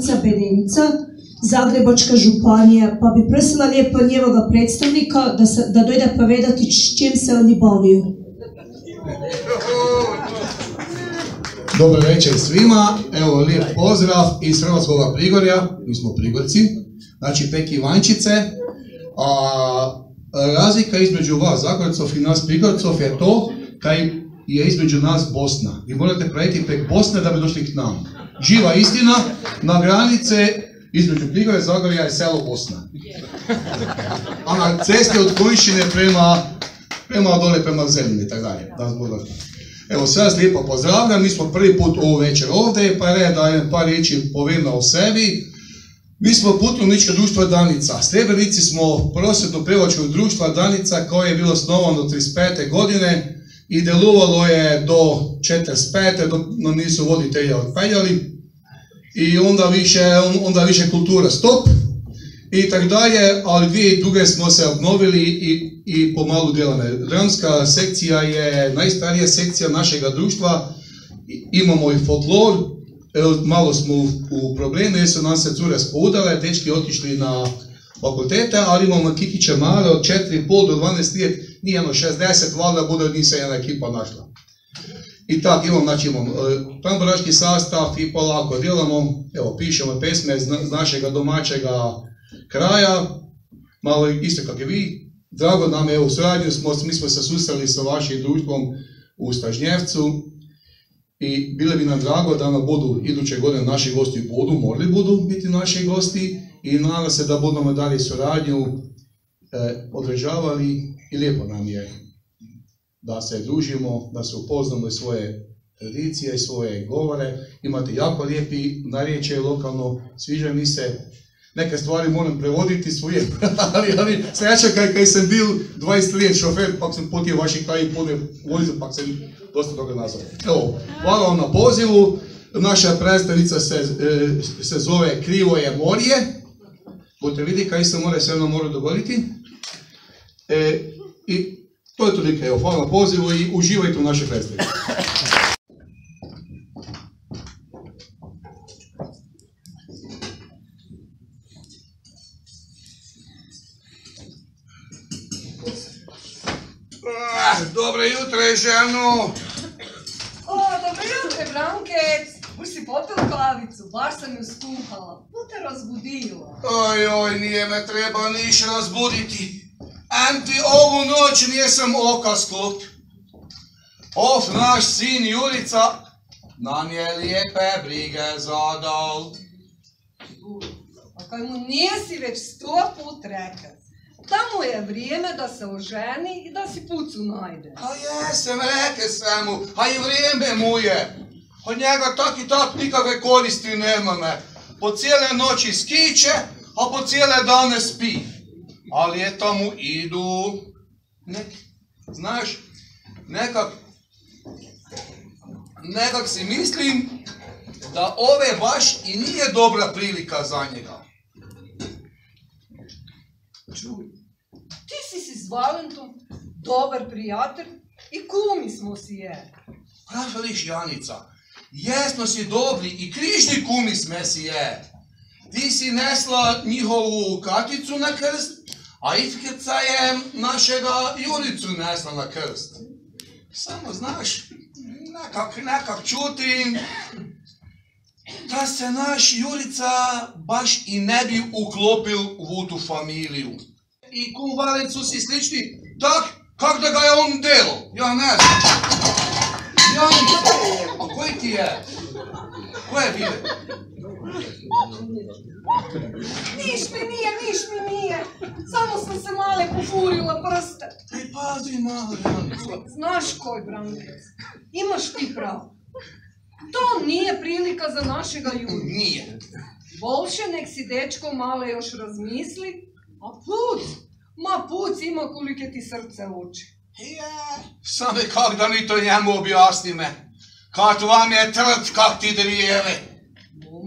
Danica Bedenica, Zagrebačka županija, pa bi prosila lijepo njevoga predstavnika da, se, da dojde povedati s čim se oni baviju. Dobar večer svima, evo lijep pozdrav iz Hrvatskog Prigorja, mi smo Prigorci, znači Pek Ivančice, a razlika između vas Zagorcov i nas Prigorcov je to kaj je između nas Bosna. Vi morate prejти prek Bosne da bi došli k nam. Živa istina, na granice između i Zagorja je selo Bosna. A na cesti od Konjšine prema, prema dole, prema Zemlji i tako dalje. Evo, sve vas lijepo pozdravljam, mi smo prvi put ovu večer ovdje, pa red da je par riječi povem o sebi. Mi smo Putovničko društvo Danica. Srebrenici smo prosvjetno prevočko društva Danica koje je bilo osnovano 35. godine i delovalo je do 45. dok nam nisu voditelja odpeljali. I onda više, onda više kultura stop i tak dalje, ali dvije druge smo se obnovili i, i pomalu djelame. Dramska sekcija je najstarija sekcija našega društva, imamo i folklor, malo smo u, problemu jer su nam se cure spoudale, dečki otišli na fakultete, ali imamo Kikića male od 4,5 do 12 let, nije jedno 60, valjda bude od njih se jedna ekipa našla. I tak imam, znači imam e, tamburaški sastav i polako djelamo, evo pišemo pesme iz, na- iz našega domaćega kraja, malo isto kako i vi. Drago nam je, u suradnju smo, mi smo se susreli sa vašim društvom u Stažnjevcu i bilo bi nam drago da nam budu iduće godine naši gosti budu, morali budu biti naši gosti i nadam se da budemo dalje suradnju e, održavali i lijepo nam je da se družimo, da se upoznamo i svoje tradicije i svoje govore. Imate jako lijepi narječje lokalno, sviđa mi se. Neke stvari moram prevoditi svoje, ali, ali sreća kaj, kaj sam bil 20 let šofer, pak sam potio vaši kraj i pune vozil, pak sam dosta toga nazvao. Evo, hvala vam na pozivu. Naša predstavnica se, e, se zove Krivo je morje. Budete vidi kaj se mora sve na moru dogoditi. E, I to je toliko. Evo, hvala na pozivu i uživajte u našoj predstavi. Ah, dobro jutro, ženo! O, dobro jutro, Branke! Už si popil kavicu, baš sam ju skuhala. Kako te razbudila. Oj, oj, nije me treba niš razbuditi. Anti ovu noć nisam oka sklop. Of naš sin Jurica nam je lijepe brige zadal. A kaj mu nisi već sto put rekao. Da mu je vrijeme da se oženi i da si pucu najde. A jesam reke svemu, a i vrijeme mu je. Od njega tak i tak nikakve koristi nema me. Po cijele noći skiće, a po cijele dane spi. Ali eto mu idu neki, znaš, nekak, nekak si mislim da ove baš i nije dobra prilika za njega. Čuj, ti si si s Valentom dobar prijatelj i kumi smo si je. Viš, Janica, jesmo si dobri i križni kumi sme si je. Ti si nesla njihovu karticu na krst, a Ivkica je našega Juricu nesla na krst. Samo znaš, nekak, nekak čutim, da se naš Jurica baš i ne bi uklopil u tu familiju. I kum Valencu si slični, tak, kak da ga je on delo, ja ne znam. Janica, a koji ti je? Ko je bio? Niš mi nije, niš mi nije. Samo sam se male pofurila prste. Ej, pazi Janica. Znaš koj, Brankec, imaš ti pravo. To nije prilika za našega Juru. Nije. Bolše nek si dečko male još razmisli, a puc, ma puc ima kolike ti srce uči. Je. Samo kak da ni to njemu objasni me. Kad vam je trt, kak ti drijeve.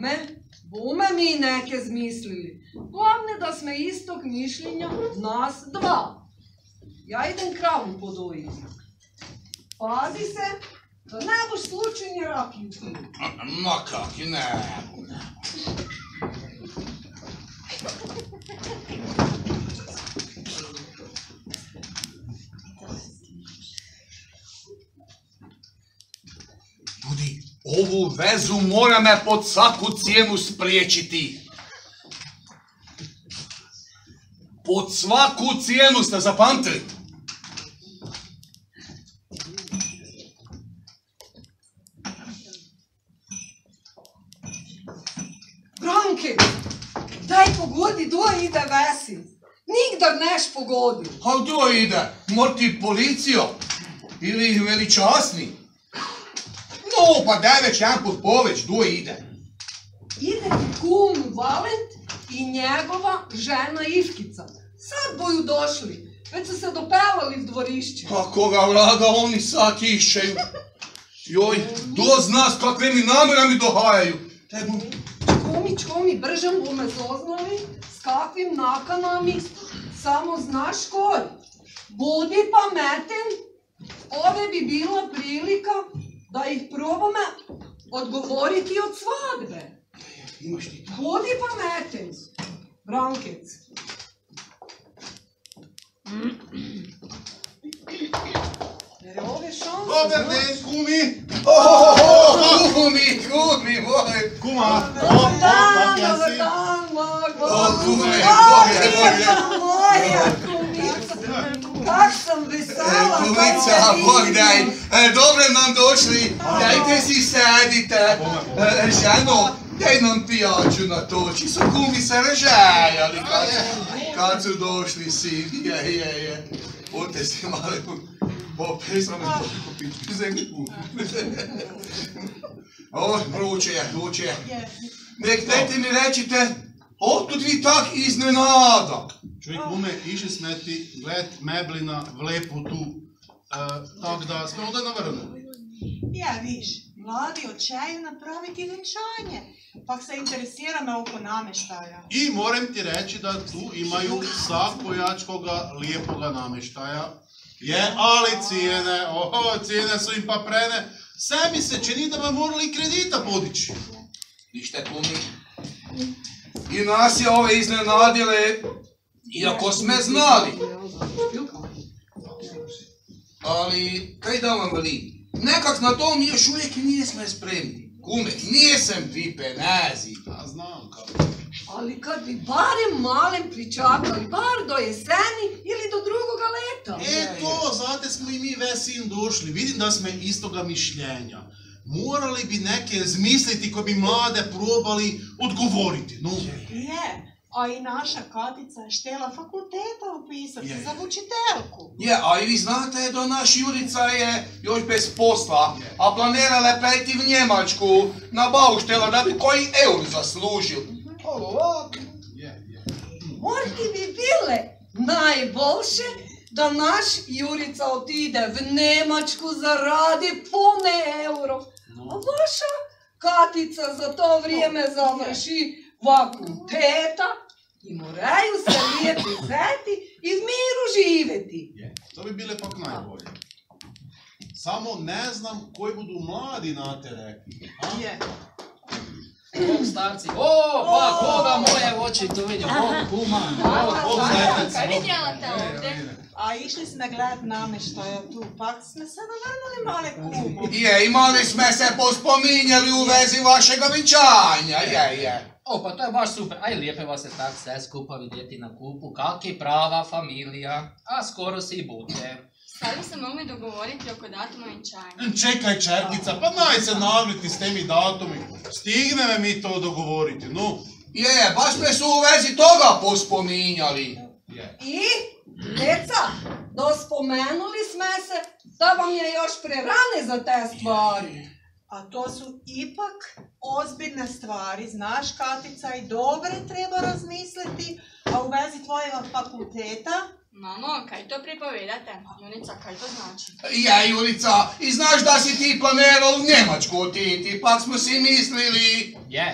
Bume, bume mi neke zmislili. Glavne da sme istog mišljenja nas dva. Ja idem kravu podojiti. Pazi se, da ne boš slučajno rakiju pio. Ma kak, ne. Ovu vezu mora me pod svaku cijenu spriječiti. Pod svaku cijenu ste zapamtili. Branke, daj pogodi, do ide vesi. Nigdar neš pogodi. A kdo ide? Morti policijo? Ili veličasni? No, pa daj već jedan put poveć, kdo ide? Ide kum Valent i njegova žena Ivkica. Sad boju došli. Već su se dopevali v dvorišće. A koga vraga oni sad išćeju? Joj, do zna s kakvim namjerami dohajaju. Bu- Kumić, kumi, bržem bume zoznali, s kakvim nakanami, samo znaš koji. Budi pametan, ove bi bila prilika da ih probame odgovoriti od svadbe. Imaš ti to? Budi pametan, Brankec. Jer je ove šanse, Dobar den, kumi! Oh, kumi, kumi, moj. Kuma! Dobar dan, dobar dan, moj O, kume, O, bolje, bolje. Mica moja, kumica. Kak sam vesela. E, Kumica, Bog daj, e, dobro nam došli, dajte si sedite. E, ženo, daj nam pijaču na toči, su kumi se ražajali kad, su došli sin, je, je, je. Ote si male, popej sam me toliko piću, zemlji O, vruće je, vruće je. Nek dajte mi rečite, otkud vi tak iznenada? Čuj, kume, išli sme ti gled meblina v lepu tu. E, tak da smo ovdje na vrnu. Ja, viš, mladi očaju napraviti venčanje, pak se interesira me oko nameštaja. I moram ti reći da tu imaju svakojačkoga lijepoga namještaja. Je, ali cijene, oho, cijene su im pa prene. Sve mi se čini da bi morali kredita podići. Ništa kumi. I nas je ove iznenadile, iako sme znali. ali kaj da vam velim, nekak na to mi još uvijek nismo spremni. Kume, nisam ti penezi. A znam kako. Ali kad bi barem malem pričakali, bar do jeseni ili do drugoga leta. E to, znate smo i mi vesin došli. Vidim da smo istoga mišljenja. Morali bi neke zmisliti koji bi mlade probali odgovoriti. No, Je, a i naša Katica je štela fakulteta upisati Je. za učitelku. Je, a i vi znate da naš Jurica je još bez posla, a planirala je peti v Njemačku na bauštela da bi koji eur zaslužil. Ovo ovako. je, je. Bi bile najbolše da naš Jurica otide v Nemačku zaradi pune euro. A vaša Katica za to vrijeme završi fakulteta i moraju se lijepi zeti i miru živjeti. Je, to bi bile pak najbolje. Samo ne znam koji budu mladi na te rekli. A? Je. Bog starci. O, pa koga moje oči tu vidim. Bog kuma. Bog, Bog starci. Kaj ovdje? A išli smo gledat namještaja tu, pak smo se navrnuli male kumu. Je, imali smo se pospominjali u vezi vašega vinčanja, je, je. O, pa to je baš super. Aj, lijepe vas je tak sve skupa vidjeti na kupu. Kak je prava familija. A skoro si i budete. Sad bi se mogli dogovoriti oko datuma vjenčanja. Čekaj čerkica, pa naj se nagliti s temi datumi. Stigneme mi to dogovoriti, no. Je, baš smo se u vezi toga pospominjali. Je. I, djeca, dospomenuli sme se da vam je još prerane za te stvari. A to su ipak ozbiljne stvari, znaš Katica, i dobre treba razmisliti, a u vezi tvojega fakulteta, Mamo, kaj to pripovedate? Junica, kaj to znači? Je, Jurica, i znaš da si ti planirao u Njemačku otiti, pak smo si mislili... Je.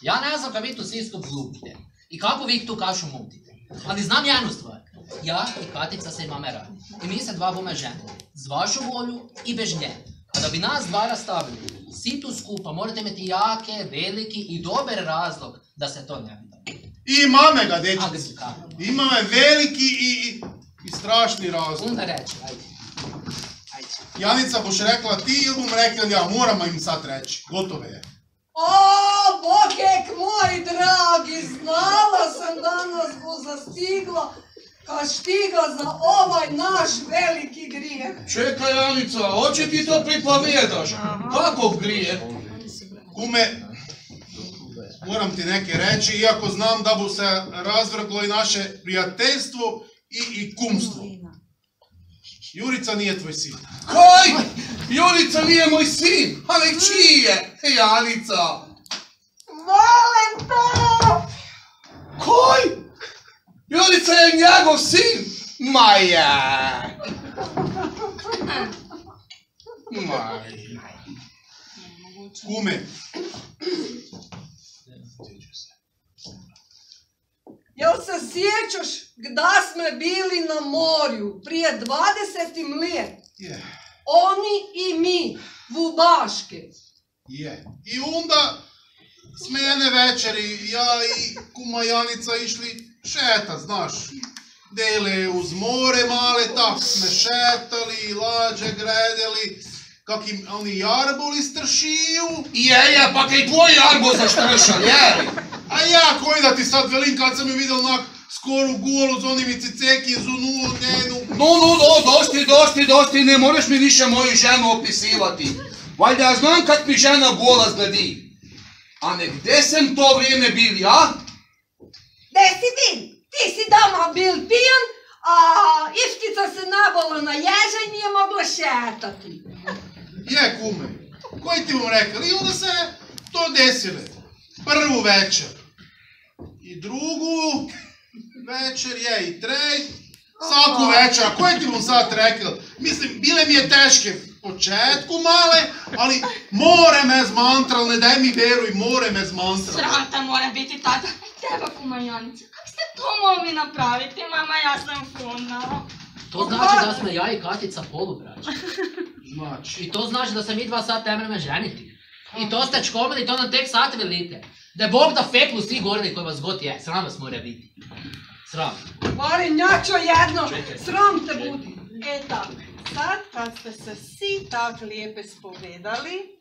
Ja ne znam kaj vi tu svi skup glupite. I kako vi tu kašu mutite. Ali znam jednu stvar. Ja i Katica se imame radi. I mi se dva bome ženili. Z vašu volju i bez nje. A da bi nas dva rastavili, svi tu skupa morate imati jake, veliki i dobar razlog da se to ne bi. I mame ga, A dečki. gdje kako? Ima me veliki i, i, i strašni razlog. Onda reći, ajde. Ajde. Janica, boš rekla ti ili bom rekla ja, moramo im sad reći. Gotove je. O, Bokek moj dragi, znala sam da nas bu zastigla kad štiga za ovaj naš veliki grijeh. Čekaj, Janica, hoće ti to pripovjedaš? Kako grije? Kume, moram ti neke reći, iako znam da bu se razvrglo i naše prijateljstvo i, i kumstvo. Jurica nije tvoj sin. Kaj? Jurica nije moj sin, ali čiji je? Janica. Volim to! Kaj? Jurica je njegov sin? Ma je. Ma je. Kume, se sjećaš gda smo bili na morju prije 20 let? je, Oni i mi, vubaške. je. I onda sme jedne večeri, ja i kuma Janica išli šetat, znaš. Dele uz more male, tak sme šetali, lađe gredeli, kakim oni jarboli stršiju. Je, je, pa kaj tvoj jarbo zaštršal, je. A ja koji da ti sad velim kad sam ju vidjel onak skoru golu z onim ciceki, zunu, njenu. No, no, no, dosti, dosti, dosti, ne moraš mi više moju ženu opisivati. Valjda ja znam kak mi žena gola zgledi. A ne gdje sam to vrijeme bil, ja? Gde si ti? Ti si doma bil pijan, a Ivkica se nabola na ježa i nije mogla šetati. Je kume, koji ti vam rekao? I onda se to desilo. Prvu večer. I drugu večer je i trej. Svaku večer, a koji ti vam sad rekao? Mislim, bile mi je teške početku male, ali more me zmantral, ne daj mi veruj, more me zmantral. Srata mora biti tata. Teba kuma Janica. Kako ste to mogli napraviti, mama? Ja sam funa. To znači da smo ja i Katica polubraći. Znači, I to znači da se mi dva sad temreme ženiti. I to ste čkomili, i to nam tek sad velite. Da je Bog da feklu svi gorili koji vas god je. Sram vas mora biti. Sram. Mari njačo jedno, Čekaj. sram te budi. E tak, sad kad ste se svi tak lijepe spovedali,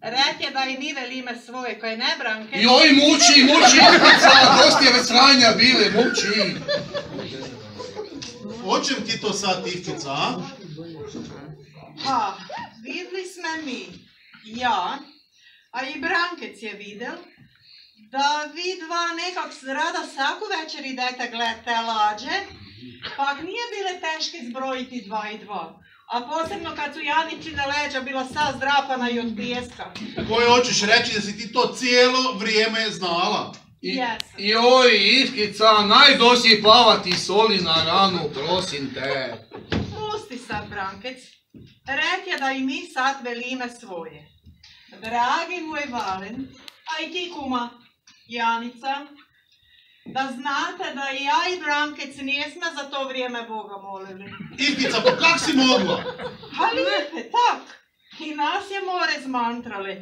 rekje da i mi velime svoje, koje ne Branke? Joj, muči, muči, dosti je već sranja bile, muči. Očem ti to sad Ivčica, a? Pa, vidli sme mi, ja, a i Brankec je videl, da vi dva nekak rada svaku večer idete gled te lađe, pak nije bile teški zbrojiti dva i dva. A posebno kad su Janičine leđa bila sa zdrapana i od pijeska. Koje hoćeš reći da si ti to cijelo vrijeme znala? I, Jesam. joj, Ivkica, najdosi plavati soli na ranu, prosim te. Pusti sad, Brankec. Rek je da i mi sad velime svoje. Dragi moj Valen, a i ti kuma, Janica, da znate da i ja i Brankec nismo za to vrijeme Boga molili. Ivkica, pa kak si mogla? A lijepe, tak. I nas je more zmantrali.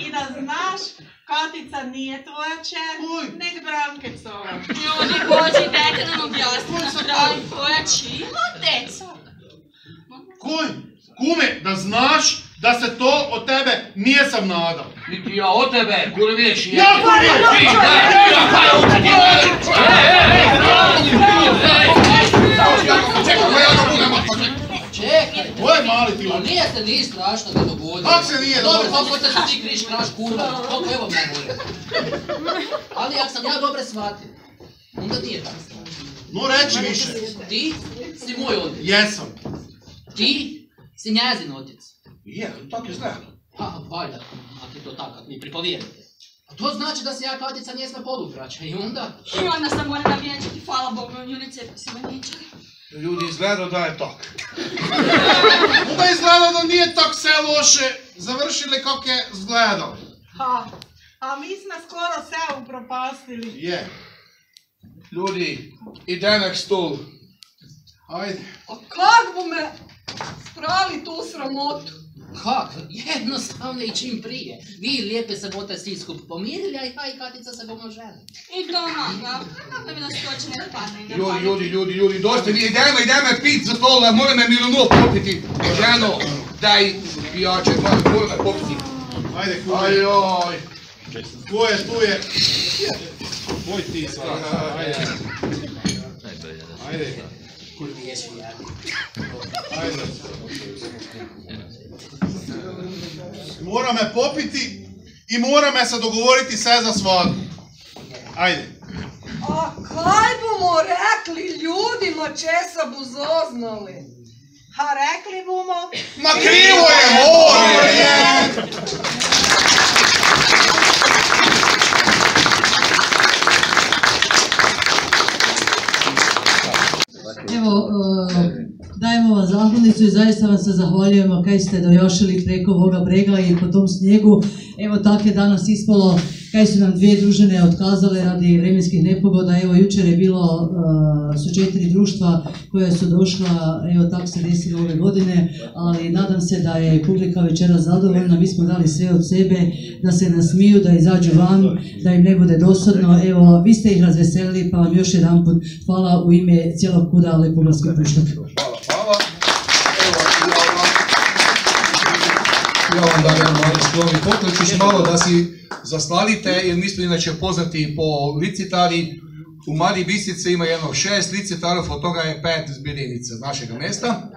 I da znaš, Katica nije tvoja čer, nek Brankecova. Ljudi boži, dajte nam objasniti na kraju koja čima deca. Koj? Kume, da znaš da se to od tebe nije sam nadal. Niti ja od tebe, kurviš je. Ja kurviš! Čekaj, ma ja da budem Čekaj, Ko je mali ti Pa oči? nije se ništa strašno ne dogodilo. Kak se nije Dobro, dogodilo? koliko se ti kriš, kraš kurva, koliko evo me gore. Ali ako sam ja dobro shvatio, onda nije tako strašno. No reći više. Ti si moj otec. Jesam. Ti si njezin. Je, tako izgleda. Pa, valjda, a ti to tako, mi pripovjerite. A to znači da se ja Katica njesme polubraća i onda... I onda sam mora navjenčati, hvala Bogu, junice se navjenčali. Ljudi izgleda da je tak. Onda izgleda da nije tak sve loše završili kako je izgledalo. Ha, a mi smo skoro se upropastili. Je. Ljudi, ide nek stol. Ajde. A kak bu me sprali tu sramotu? Kak? Jednostavno i čim prije. Vi lijepe se bote svi skup pomirili, a i ja i Katica se bomo ženi. I doma. Kako mi da se toče ne padne Ljudi, ljudi, ljudi, ljudi, dosta, vi idemo, idemo pit za stol, a mora me Milano popiti. Ženo, daj pijače, mora, mora me popiti. Ajde, ko je? Ajoj. Ko je, tu je? Boj ti sad. Ajde. Ajde. Ajde. Mora me popiti i mora me se dogovoriti sve za svadbu. Ajde. A kaj bomo rekli ljudima, česa bu zoznali? Ha, rekli bomo, Ma krivo je more! I zaista vam se zahvaljujemo kaj ste dojošili preko ovoga brega i po tom snijegu. Evo tak je danas ispalo kaj su nam dvije družine otkazale radi vremenskih nepogoda. Evo jučer je bilo, e, su četiri društva koja su došla, evo tak se desilo ove godine, ali nadam se da je publika večera zadovoljna. Mi smo dali sve od sebe da se nasmiju, da izađu van, da im ne bude dosadno. Evo, vi ste ih razveselili pa vam još jedan put hvala u ime cijelog kuda Lepoglavski puštak. Ja vam, dajem mali skromni pokličić malo da si zaslavite, jer mi smo inače poznati po licitari. U Mari Bisice ima jedno šest licitarov, od toga je pet zbirinica z našega mesta.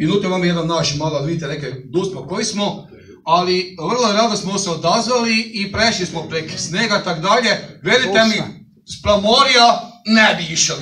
I unutra vam je jedan naš, malo vidite neke dusmo koji smo, ali vrlo rado smo se odazvali i prešli smo prek snega tak dalje. Verite mi, s Plamorja ne bi išao.